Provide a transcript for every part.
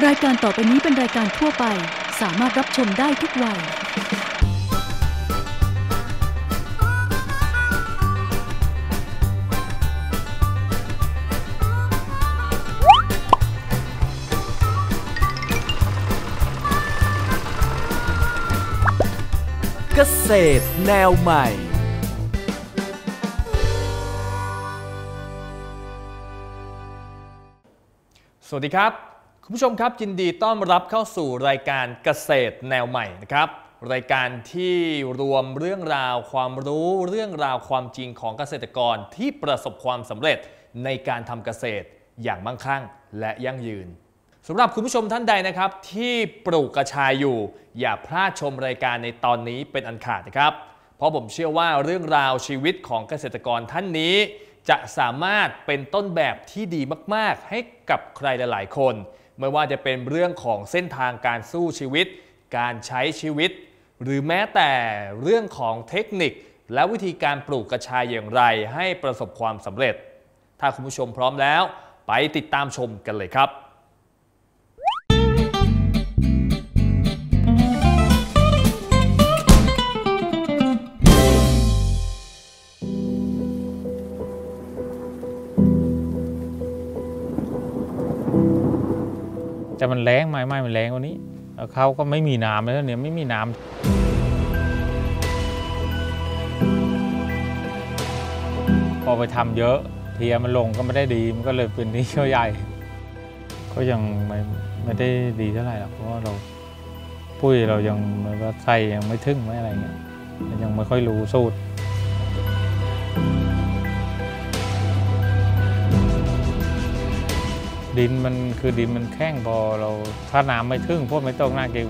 รายการต่อไปนี้เป็นรายการทั่วไป สามารถรับชมได้ทุกวัย เกษตรแนวใหม่ สวัสดีครับคุณ ผู้ชมครับยินดีต้อนรับเข้าสู่รายการเกษตรแนวใหม่นะครับ รายการที่รวมเรื่องราวความรู้เรื่องราวความจริงของเกษตรกรที่ประสบความสำเร็จในการทำเกษตรอย่างมั่งคั่งและยั่งยืนสำหรับคุณผู้ชมท่านใดนะครับ ที่ปลูกกระชายอยู่ อย่าพลาดชมรายการในตอนนี้เป็นอันขาดนะครับ เพราะผมเชื่อว่าเรื่องราวชีวิตของเกษตรกรท่านนี้ จะสามารถเป็นต้นแบบที่ดีมาก ๆ ให้กับใครหลาย ๆ คน ไม่ว่าจะเป็นเรื่องของเส้นทางการสู้ชีวิต การใช้ชีวิต หรือแม้แต่เรื่องของเทคนิค และวิธีการปลูกกระชายอย่างไรให้ประสบความสำเร็จ ถ้าคุณผู้ชมพร้อมแล้ว ไปติดตามชมกันเลยครับ แต่มันแรงไหมไม่มันแรงกว่านี้เขาก็ไม่มีน้ำแล้วเนี่ยไม่มีน้ำพอไปทำเยอะเพียมันลงก็ไม่ได้ดีมันก็เลยเป็นนี้เขาใหญ่ ก็ยังไม่ไม่ได้ดีเท่าไหร่หรอกเพราะว่าเราปุ้ยเรายังมันก็ใส่ยังไม่ถึงไม่อะไรเงี้ยยังไม่ค่อยรู้สูตร ดินมันคือดินมันแข้งพอเราถ้าน้ำไม่ถึงพวกไม่ต้องหน้าเกี่ยว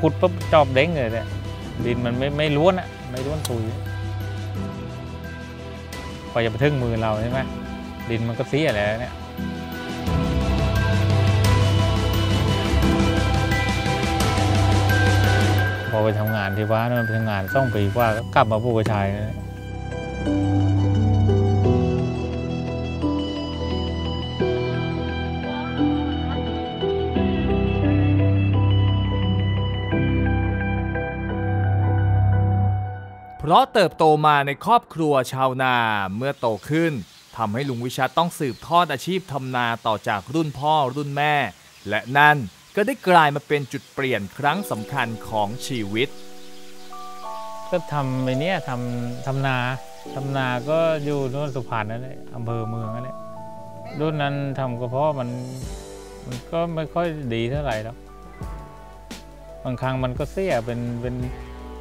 ขุดปุ๊บจอบเด้งเลยเนี่ยดินมันไม่ไม่ล้วนอะไม่ล้วนตุยพอจะไปถึงมือเราใช่ไหมดินมันก็เสียแล้วเนี่ยพอไปทำงานที่บ้านมันไปทำงานต้องปีกว่ากลับมาปลูกกระชายนะ ราะเติบโตมาในครอบครัวชาวนาเมื่อโตขึ้นทำให้ลุงวิชัดต้องสืบทอดอาชีพทำนาต่อจากรุ่นพ่อรุ่นแม่ และนั่นก็ได้กลายมาเป็นจุดเปลี่ยนครั้งสำคัญของชีวิต ก็ทำไอเนี้ยทำทำนาทำนาก็อยู่โน่นสุพรรณนั่นแหละอำเภอเมืองนั่นแหละรุ่นนั้นทำก็เพราะมันมันก็ไม่ค่อยดีเท่าไหร่หรอกบางครั้งมันก็เสียเป็นเป็น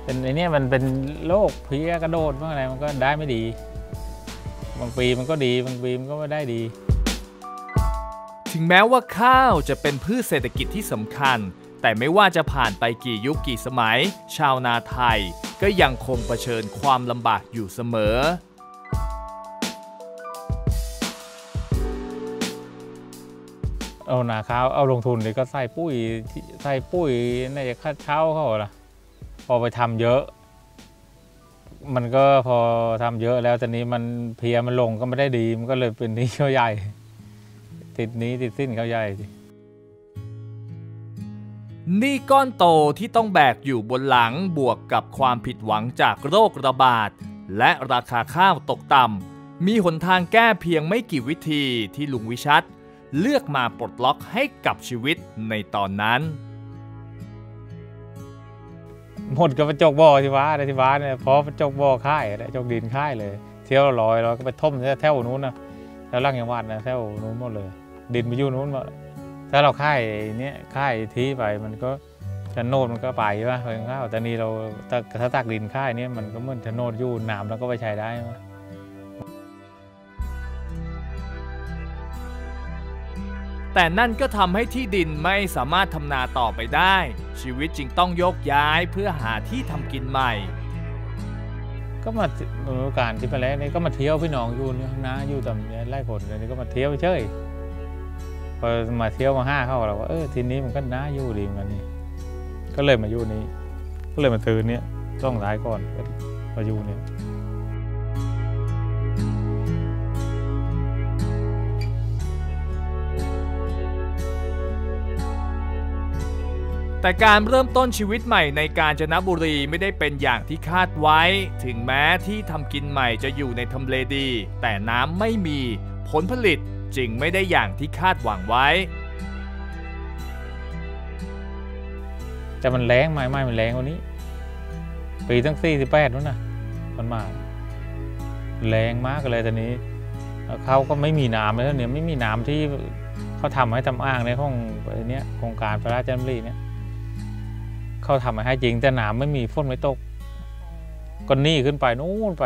เป็นไอ้เนี้ยมันเป็นโรคเพลี้ยกระโดดบ้างอะไรมันก็ได้ไม่ดี บางปีมันก็ดีบางปีมันก็ไม่ได้ดี ถึงแม้ว่าข้าวจะเป็นพืชเศรษฐกิจที่สำคัญ แต่ไม่ว่าจะผ่านไปกี่ยุคกี่สมัย ชาวนาไทย ก็ยังคงเผชิญความลำบากอยู่เสมอเอานาข้าวเอาลงทุนเลยก็ใส่ปุ้ยที่ใส่ปุ้ยน่าจะค่าเช่าเขาล่ะ พอไปทำเยอะ มันก็พอทำเยอะแล้วตอนนี้มันเพียมันลงก็ไม่ได้ดี มันก็เลยเป็นนี้เขาใหญ่ ติดนี้ติดสิ้นเขาใหญ่หนี้ก้อนโตที่ต้องแบกอยู่บนหลังบวกกับความผิดหวังจากโรคระบาด และราคาข้าวตกต่ำมีหนทางแก้เพียงไม่กี่วิธีที่ลุงวิชัด เลือกมาปลดล็อกให้กับชีวิตในตอนนั้น หมดกับประจกบ่อที่ว้าที่ว้าเนี่ยพอประจกบ่อค่ายประจกดินค่ายเลย เที่ยวลอยเราก็ไปท่มแถวนู้นนะแถวล่างยังวัดนะแถวนู้นหมดเลย ดินไปอยู่นู้นหมดถ้าเราค่ายเนี้ยค่ายทีไปมันก็ชนโนดมันก็ไปใช่ไหมเพิ่งข้าวแต่นี่เราถ้าตักดินค่ายเนี้ยมันก็เหมือนชนโนดอยู่น้ำแล้วก็ไปใช้ได้ แต่นั่นก็ทำให้ที่ดินไม่สามารถทำนาต่อไปได้ ชีวิตจึงต้องยกย้ายเพื่อหาที่ทำกินใหม่ ก็มาโอกาสที่ไปแล้วนี่ก็มาเที่ยวพี่น้องอยู่นี่นะอยู่ตำเนี่ยไร่ผลนี่ก็มาเที่ยวเฉยพอมาเที่ยวมาห้าเข้าเราว่าเออทีนี้มันก็น่าอยู่ดีมันนี่ก็เลยมาอยู่นี้ ก็เลยมาซื้อเนี่ยต้องร้ายก่อนก็มาอยู่เนี่ย แต่การเริ่มต้นชีวิตใหม่ในกาญจนบุรีไม่ได้เป็นอย่างที่คาดไว้ ถึงแม้ที่ทำกินใหม่จะอยู่ในทำเลดี แต่น้ำไม่มี ผลผลิตจึงไม่ได้อย่างที่คาดหวังไว้ แต่มันแรงไหมไม่มันแรงกว่านี้ ปีตั้งสี่สิบแปดนู้นนะมันมา แรงมากเลยตอนนี้เขาก็ไม่มีน้ำเลยเนี่ยไม่มีน้ำที่เขาทำให้ทำอ่างในห้องไอ้เนี้ยโครงการพระราชดำริเนี่ย เขาทำมาให้จริงแต่น้ำไม่มีฝนไม่ตกก็หนี่ขึ้นไปนู้นไป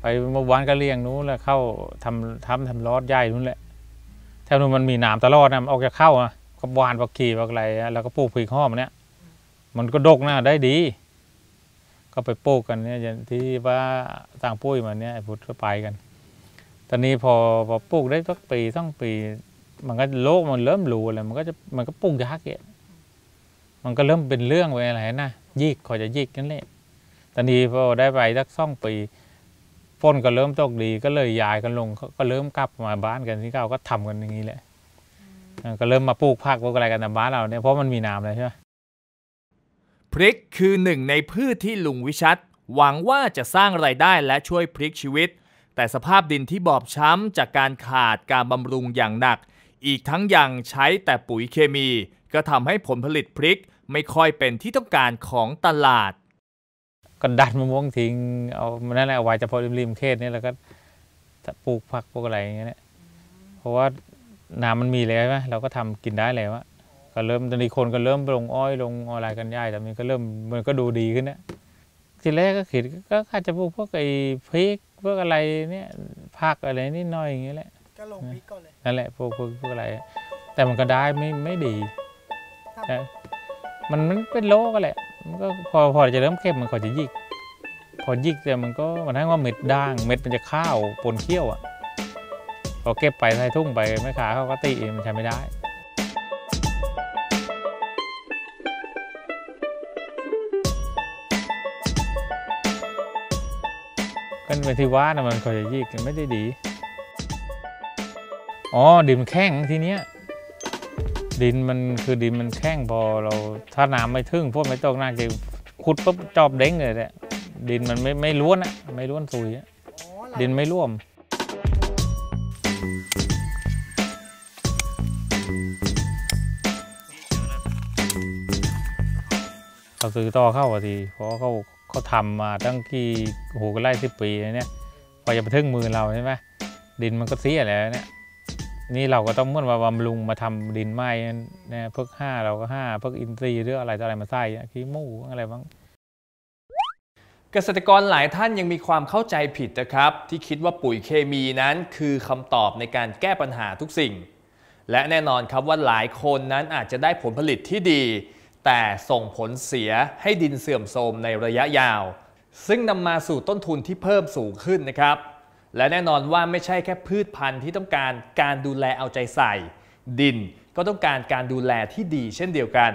ไปเมื่อวานก็เลี้ยงนู้นแล้วเข้าทำทำทำรอดใหญ่นู้นแหละแถวนู้นมันมีน้ำตลอดนะมันออกจากเข้าอะก็หวานปักขีปักอะไรอะแล้วก็ปลูกพริกห้อมเนี่ยมันก็ดกนะได้ดี ก็ไปปลูกกันเนี่ยอย่างที่ว่าต่างปุ้ยมาเนี่ยไอ้พุทธก็ไปกัน ตอนนี้พอพอปลูกได้สักปีสองปี มันก็โลกมันเริ่มรู้อะไรมันก็จะมันก็ปลูกยากเกะ มันก็เริ่มเป็นเรื่องไปอะไรนะยิกขอจะยิกนั่นแหละตอนนี้พอได้ไปสักสองปีฝนก็เริ่มตกดีก็เลยย้ายกันลงก็เริ่มกลับมาบ้านกันที่เก่าก็ทำกันอย่างนี้แหละก็เริ่มมาปลูกผักปลูกอะไรกันในบ้านเราเนี่ยเพราะมันมีน้ำเลยใช่ไหมพริกคือหนึ่งในพืชที่ลุงวิชัดหวังว่าจะสร้างไรายได้และช่วยพลิกชีวิต แต่สภาพดินที่บอบช้ำจากการขาดการบำรุงอย่างหนัก อีกทั้งยังใช้แต่ปุ๋ยเคมี ก็ทำให้ผลผลิตพริก ไม่ค่อยเป็นที่ต้องการของตลาด ก็ดันมะม่วงทิ้งเอามันนั่นแหละเอาไว้เฉพาะริมๆเขตนี่แล้วก็ปลูกผักปลูกอะไรอย่างเงี้ยเนี่ยเพราะว่าน้ำมันมีแล้วใช่ไหมเราก็ทำกินได้แล้วอะก็เริ่มตอนนี้คนก็เริ่มลงอ้อยลงอะไรกันย่ายแต่มันก็เริ่มมันก็ดูดีขึ้นนะทีแรกก็คิดก็อาจจะปลูกพวกไอ้พริกพวกอะไรเนี่ยผักอะไรนิดหน่อยอย่างเงี้ยแหละก็ลงพริกก่อนเลยนั่นแหละพวกพวกพวกอะไร แต่มันก็ได้ไม่ไม่ดีครับใช่ มันมันเป็นโรคกันแหละ มันก็พอพอจะเริ่มเข้มมันก็จะยิก พอยิกแต่มันก็มันทั้งว่าเม็ดด่าง เม็ดมันจะข้าวปนเขี้ยวอะ พอเก็บไปใส่ทุ่งไปแม่ค้าเขาก็ตีมันใช้ไม่ได้ก็เป็นที่ว่านะมันก็จะยิกไม่ได้ดี อ๋อดินมันแข็งทีเนี้ย ดินมันคือดินมันแข็งพอเราถ้าน้ำไม่ถึงพวกไม่ตกน่าจะขุดปุ๊บจอบเด้งเลยแหละดินมันไม่ไม่ล้วนอะไม่ล้วนซุยอะอ๋อหลังดินไม่ร่วมเขาซื้อต่อเข้าอะทีเพราะเขาเขาทำมาตั้งกี่โอ้โหก็ไล่สิบปีเลยเนี่ยพอจะมาถึงมือเราใช่ไหมดินมันก็เสียแล้วเนี่ย นี่เราก็ต้องเมื่อว่าบำรุงมาทำดินไม้เนี่ยพวกห้าเราก็ห้าพวกอินทรีย์หรืออะไรต่ออะไรมาใส่ขี้หมูอะไรบ้างเกษตรกรหลายท่านยังมีความเข้าใจผิดนะครับ ที่คิดว่าปุ๋ยเคมีนั้นคือคำตอบในการแก้ปัญหาทุกสิ่ง และแน่นอนครับว่าหลายคนนั้นอาจจะได้ผลผลิตที่ดี แต่ส่งผลเสียให้ดินเสื่อมโทรมในระยะยาว ซึ่งนำมาสู่ต้นทุนที่เพิ่มสูงขึ้นนะครับ และแน่นอนว่าไม่ใช่แค่พืชพันธุ์ที่ต้องการการดูแลเอาใจใส่ ดินก็ต้องการการดูแลที่ดีเช่นเดียวกัน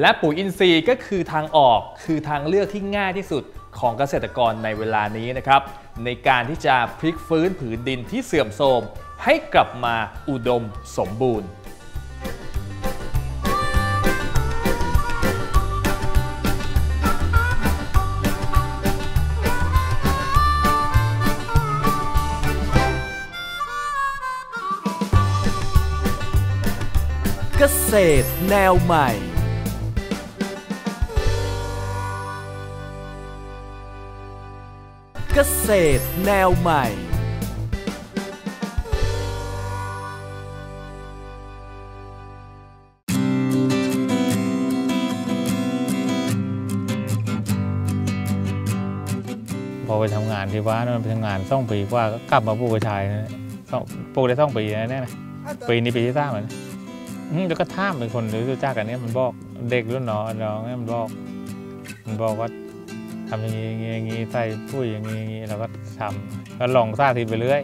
และปุ๋ยอินทรีย์ก็คือทางออกคือทางเลือกที่ง่ายที่สุดของเกษตรกรในเวลานี้นะครับ ในการที่จะพลิกฟื้นผืนดินที่เสื่อมโทรมให้กลับมาอุดมสมบูรณ์ ษตรแนวใหม่ เกษตรแนวใหม่ พอไปทำงานที่บ้านมันไปทำงานสองปีกว่าก็กลับมาปลูกกระชายนะสองปลูกได้สองปีแล้วเนี่ยนะอะแต่ปีนี้ปีที่สามแล้วนะอืม แล้วก็ท่ามเป็นคนรู้จักกันเนี่ยมันบอกเด็กรุ่นน้องน้องเนี่ยมันบอก มันบอกว่าทำอย่างนี้อย่างนี้อย่างนี้ใส่ปุ้ยอย่างนี้อย่างนี้เราก็ทำก็ลองสาธิตไปเรื่อย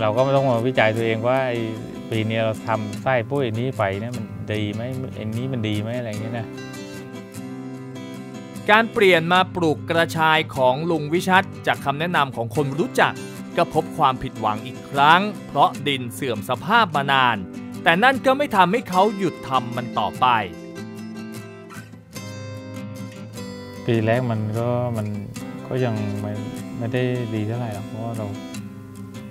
เราก็ไม่ต้องมาวิจัยตัวเองว่าไอ้ปีนี้เราทำใส่ปุ้ยนี้ไปเนี่ยมันดีไหมอันนี้มันดีไหมอะไรอย่างเงี้ยนะการเปลี่ยนมาปลูกกระชายของลุงวิชัดจากคำแนะนำของคนรู้จัก ก็พบความผิดหวังอีกครั้ง เพราะดินเสื่อมสภาพมานาน แต่นั่นก็ไม่ทำให้เขาหยุดทำมันต่อไป ปีแรกมันก็มันก็ยังไม่ไม่ได้ดีเท่าไหร่หรอกเพราะว่าเรา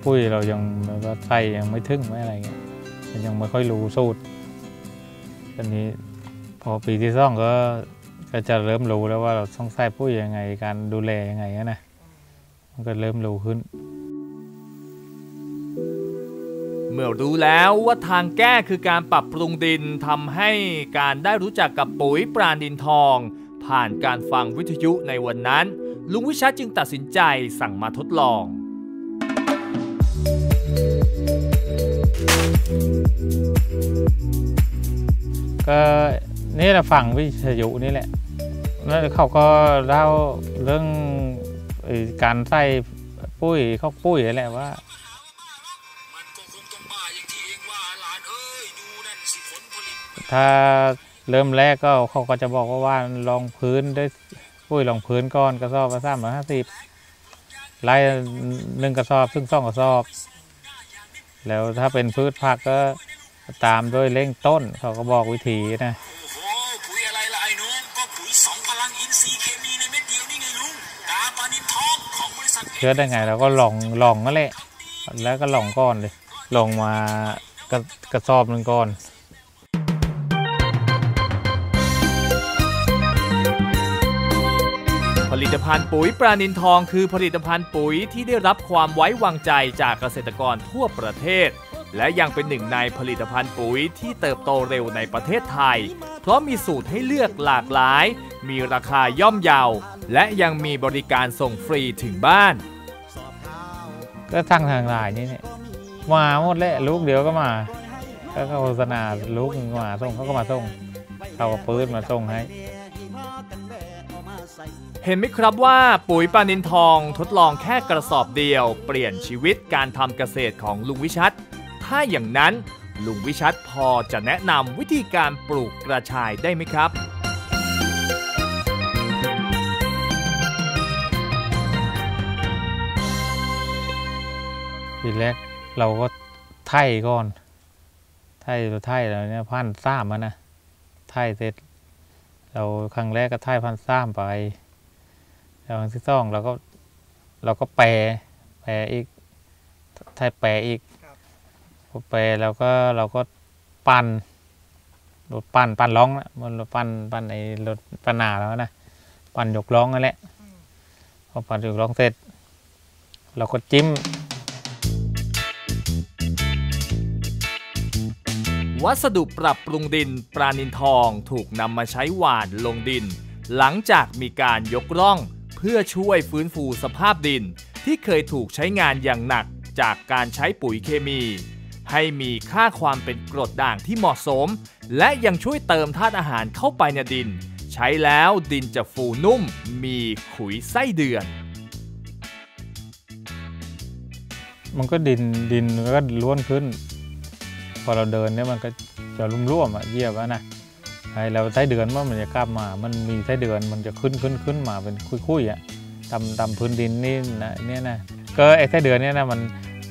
ปุ้ยเรายังก็ใส่ยังไม่ถึงไม่อะไรเงี้ยมันยังไม่ค่อยรู้สูตรตอนนี้พอปีที่สองก็ก็จะเริ่มรู้แล้วว่าเราต้องใส่ปุ้ยยังไงการดูแลยังไงนะมันก็เริ่มรู้ขึ้น เมื่อรู้แล้วว่าทางแก้คือการปรับปรุงดินทำให้การได้รู้จักกับปุ๋ยปราณดินทอง ผ่านการฟังวิทยุในวันนั้น ลุงวิชัดจึงตัดสินใจสั่งมาทดลอง ก็นี่แหละฝั่งวิทยุนี่แหละแล้วเขาก็เล่าเรื่องการใส่ปุ้ยเข้าปุ้ยนั่นแหละว่า ถ้าเริ่มแรกก็เขาก็จะบอกว่าว่าลองพื้นด้วยปุ้ยลองพื้นก้อนกระสอบละสามร้อยห้าสิบไล่หนึ่งกระสอบซึ่งสองกระสอบ แล้วถ้าเป็นพืชผักก็ตามด้วยเร่งต้นเขาก็บอกวิธีนะโอ้โหปุ๋ยอะไรล่ะไอ้น้องก็ปุ๋ยสองพลังอินทรีย์เคมีในเม็ดเดียวนี่ไงลุงกาปานินทองของบริษัทเชื่อได้ไงเราก็ลองลองนั่นแหละแล้วก็ลองก้อนเลยลองมากระกระสอบหนึ่งก้อน ผลิตภัณฑ์ปุ๋ยปราณินทองคือผลิตภัณฑ์ปุ๋ยที่ได้รับความไว้วางใจจากเกษตรกรทั่วประเทศ และยังเป็นหนึ่งในผลิตภัณฑ์ปุ๋ยที่เติบโตเร็วในประเทศไทย เพราะมีสูตรให้เลือกหลากหลาย มีราคาย่อมเยา และยังมีบริการส่งฟรีถึงบ้าน ก็ทั้งทางหลายนี่เนี่ยมาหมดเลยลูกเดียวก็มาก็โฆษณาลูกมาส่งเขาก็มาส่งเขาก็ปืนมาส่งให้ เห็นไหมครับว่าปุ๋ยปลานินทองทดลองแค่กระสอบเดียว เปลี่ยนชีวิตการทำเกษตรของลุงวิชัด ถ้าอย่างนั้นลุงวิชัดพอจะแนะนำวิธีการปลูกกระชายได้ไหมครับทีแรกเราก็ไถ่ก่อน ไถ่เราไถ่แล้วเนี่ยพันซ้ามอะนะ ไถ่เสร็จ เราครั้งแรกก็ไถ่พันซ้ามไป แล้วครั้งที่สองเราก็เราก็แปรแปรอีกไถ่แปรอีกพอแปรแล้วก็เราก็ปั่นรถปั่นปั่นร้องนะมันรถปั่นปั่นไอ้รถปั่นหนาแล้วนะปั่นยกร้องนั่นแหละพอปั่นยกร้องเสร็จ เราก็จิ้ม วัสดุปรับปรุงดินปรานินทองถูกนำมาใช้หว่านลงดิน หลังจากมีการยกร่องเพื่อช่วยฟื้นฟูสภาพดินที่เคยถูกใช้งานอย่างหนักจากการใช้ปุ๋ยเคมี ให้มีค่าความเป็นกรดด่างที่เหมาะสม และยังช่วยเติมธาตุอาหารเข้าไปในดิน ใช้แล้วดินจะฟูนุ่ม มีขุยไส้เดือน มันก็ดินดินก็ล้วนขึ้น พอเราเดินเนี่ยมันก็จะรุ่มร่วมอะเหยียบอะนะ ไอ้เราไส้เดือนว่ามันจะกลับมา มันมีไส้เดือนมันจะขึ้นขึ้นขึ้นมาเป็นคุยๆอะตำตำพื้นดินนี่นะเนี่ยนะก็ไอ้ไส้เดือนเนี่ยนะมัน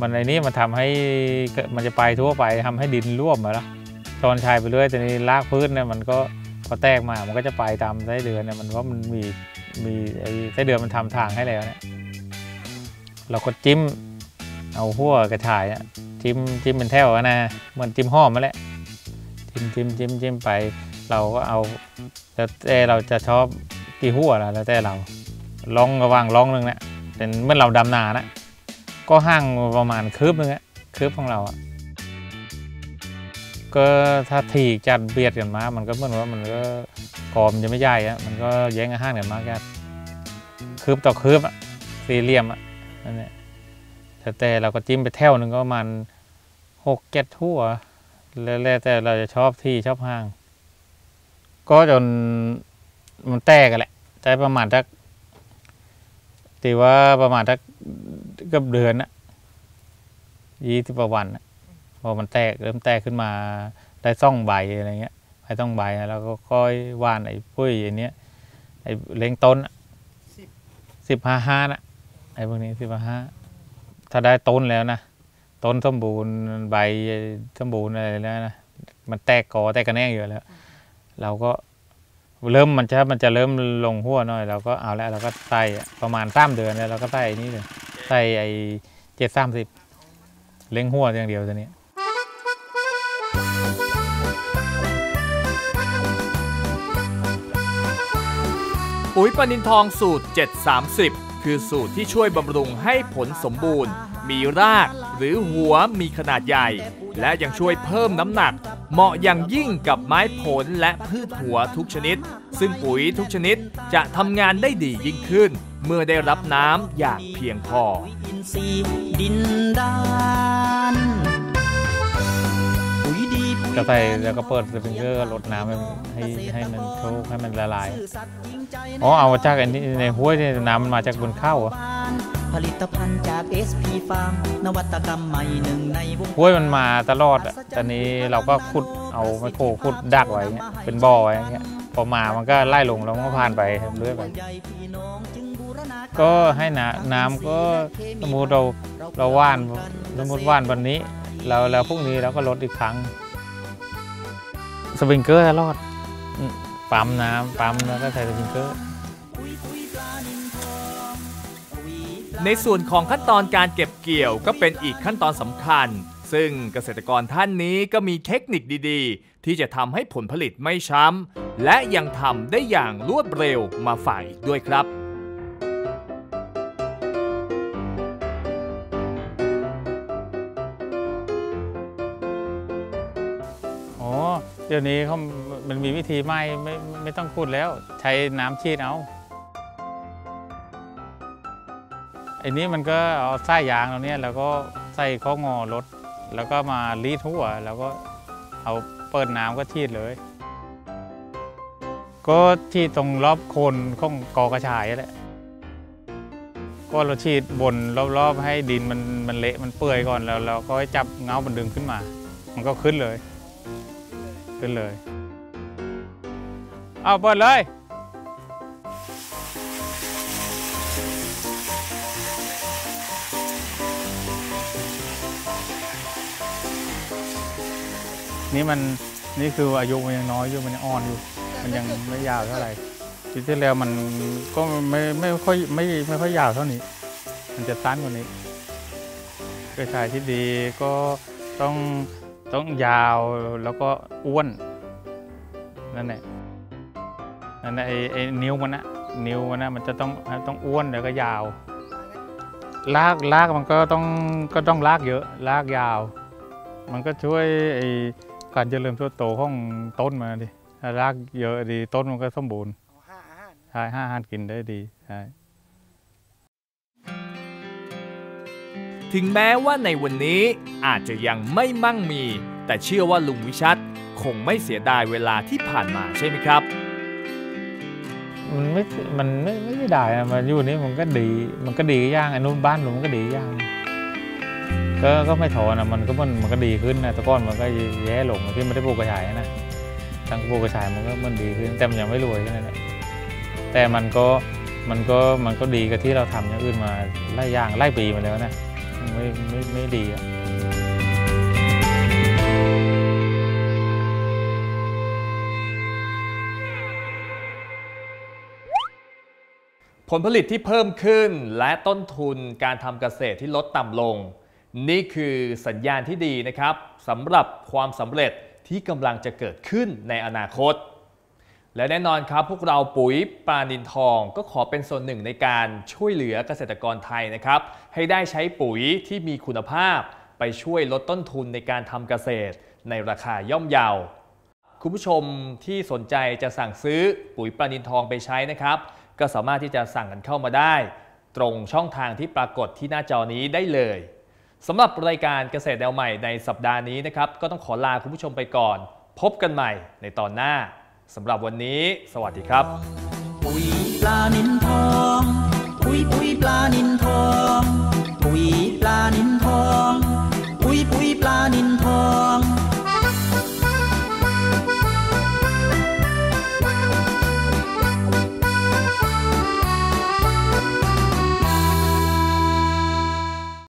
มันไอ้นี่มันทำให้มันจะไปทั่วไปทำให้ดินร่วมมาแล้วตอนชายไปเรื่อยแต่นี้รากพืชเนี่ยมันก็พอแตกมามันก็จะไปตามไส้เดือนเนี่ยมันว่ามันมีมีไอ้ไส้เดือนมันทำทางให้แล้วเนี่ยเราก็จิ้มเอาหัวกระชายอะจิ้มจิ้มเป็นแถวนะเหมือนจิ้มหอมมาแหละจิ้มจิ้มจิ้มจิ้มไป เราก็เอาแล้วแต่เราจะชอบกี่หัวละแล้วแต่เราลองระว่างลองหนึ่งเนะเป็นเมื่อเราดำนานะก็ห่างประมาณคืบหนึงอะคืบของเราอะก็ถ้าถีกจัดเบียดกันมา มันก็เหมือนว่ามันก็กอมจะไม่ใหญ่อะมันก็แย่งอาหารกันมากแค่คืบต่อคืบอะสี่เหลี่ยมอะนั่นแหละแต่แต่เราก็จิ้มไปแถวหนึ่งก็ประมาณหกเจ็ดทั่วแล้วแล้วแต่เราจะชอบที่ชอบห้าง ก็จนมันแตกกันแหละแต่ประมาณทักตีว่าประมาณทักเกับเดือนนะยี่สิบกว่าวันน่ะพอมันแตกเริ่มแตกขึ้นมาได้ซ่องใบอะไรเงี้ยไปต้องใบแล้วก็ค่อยว่านไอ้ปุ้ยไอ้เนี้ยไอ้เล้งต้นสิบห้าห้านะไอ้พวกนี้สิบห้าห้าถ้าได้ต้นแล้วนะต้นสมบูรณ์ใบสมบูรณ์อะไรแล้วนะมันแตกกอแตกกระแนงอยู่แล้ว เราก็เริ่มมันจะมันจะเริ่มลงหัวหน่อยเราก็เอาแล้วเราก็ใส่ประมาณสามเดือนแล้วเราก็ใส่ไอ้นี่เลยใส่ไอ้เจ็ดสามสิบเล้งหัวอย่างเดียวตัวนี้ปุ๋ยปนินทองสูตร 730 คือสูตรที่ช่วยบำรุงให้ผลสมบูรณ์ มีรากหรือหัวมีขนาดใหญ่ และยังช่วยเพิ่มน้ำหนัก เหมาะอย่างยิ่งกับไม้ผลและพืชหัวทุกชนิด ซึ่งปุ๋ยทุกชนิดจะทำงานได้ดียิ่งขึ้น เมื่อได้รับน้ำอย่างเพียงพอก็ใส่แล้วก็เปิดสปริงเกอร์ลดน้ำให้ให้ใหมันโชกให้มันละลาย อ๋อเอามาจากอ้นี่ในห้วยนี่น้ำมันมาจากบนข้าวเหรอะ ผลิตภัณฑ์จาก SP Farm นวัตกรรมใหม่หนึ่งในวงห้วยมันมาตลอดอะตอนนี้เราก็ขุดเอาไมโครขุดดักไว้เงี้ยเป็นบ่อไว้อย่างเงี้ยพอมามันก็ไล่ลงแล้วมันก็ผ่านไปเรื่อยไปใหญ่พี่น้องจึงบูรณาารก็ให้น้ำน้ำก็สมมติเราเราว่านสมมติว่านวันนี้ เราแล้วพรุ่งนี้เราก็ลดอีกครั้ง สปริงเกอร์ตลอดอืมปั๊มน้ำปั๊มแล้วก็ใส่สปริงเกอร์ ในส่วนของขั้นตอนการเก็บเกี่ยวก็เป็นอีกขั้นตอนสำคัญ ซึ่งเกษตรกรท่านนี้ก็มีเทคนิคดีๆ ที่จะทำให้ผลผลิตไม่ช้ำ และยังทำได้อย่างรวดเร็วมาฝ่ายอีกด้วยครับอ๋อเดี๋ยวนี้เขามันมีวิธีไม่ไม่ไม่ต้องขุดแล้ว ใช้น้ำฉีดเอา อ้นี้มันก็เอาไส้ยางเราเนี่ยแล้วก็ใส่ข้องอรถ แล้วก็มารีดหัว แล้วก็เอาเปิดน้ำก็ฉีดเลย ก็ฉีดตรงรอบโคนของกอกระชายนั่แหละก็เราฉีดบนรอบๆให้ดินมันมันเละมันเปื่อยก่อนแล้วเราก็จับเงามันดึงขึ้นมา มันก็ขึ้นเลย ขึ้นเลย เอาเปิดเลย นี่มันนี่คืออายุมันยังน้อยอยู่มันยังอ่อนอยู่ มันยังไม่ยาวเท่าไหร่ปีที่แล้วมันก็ไม่ไม่ค่อยไม่ไม่ค่อยยาวเท่านี้ มันจะสั้นกว่านี้กระชายที่ดีก็ต้องต้องยาวแล้วก็อ้วนนั่นแหละนั่นแหละไอ้ไอ้นิ้วมันนะนิ้วมันนะมันจะต้องต้องอ้วนแล้วก็ยาวลากลากมันก็ต้องก็ต้องลากเยอะลากยาว มันก็ช่วยไอ้ การเจริญเติบโตของต้นมาดิถ้ารากเยอะดีต้นมันก็สมบูรณ์ใช่ห้าอาหารกินได้ดีใช่ถึงแม้ว่าในวันนี้อาจจะยังไม่มั่งมี แต่เชื่อว่าลุงวิชัดคงไม่เสียดายเวลาที่ผ่านมาใช่ไหมครับ มันไม่ มันไม่ไม่ได้ด่นะมันอยู่นี่มันก็ดี มันก็ดีอย่างไอ้นู้นบ้านหนูมันก็ดีอย่าง ก็ก็ไม่ถอนะมันก็มันมันก็ดีขึ้นนะต่ก่อนมันก็แย่ลงที่ไม่ได้ปลูกกระชายนะทั้งปลูกกระชายมันก็มันดีขึ้นแต่มันยังไม่รวยแค่นั้นแหละแต่มันก็มันก็มันก็ดีกับที่เราทำอย่างอื่นมาไล่ย่างไล่ปีมาแล้วนะไม่ไม่ไม่ดีอะผลผลิตที่เพิ่มขึ้นและต้นทุนการทำเกษตรที่ลดต่ำลง นี่คือสัญญาณที่ดีนะครับสำหรับความสำเร็จที่กำลังจะเกิดขึ้นในอนาคต และแน่นอนครับ พวกเราปุ๋ยปลาดินทองก็ขอเป็นส่วนหนึ่งในการช่วยเหลือเกษตรกรไทยนะครับ ให้ได้ใช้ปุ๋ยที่มีคุณภาพ ไปช่วยลดต้นทุนในการทำเกษตร ในราคาย่อมเยาคุณผู้ชมที่สนใจจะสั่งซื้อปุ๋ยปลานินทองไปใช้นะครับ ก็สามารถที่จะสั่งกันเข้ามาได้ ตรงช่องทางที่ปรากฏที่หน้าจอนี้ได้เลย สำหรับรายการเกษตรแนวใหม่ในสัปดาห์นี้นะครับ ก็ต้องขอลาคุณผู้ชมไปก่อน พบกันใหม่ในตอนหน้าสำหรับวันนี้ สวัสดีครับ ปุยปลานินทอง ปุยปุยปลานินทอง ปุยปลานินทอง ปุยปุยปลานินทอง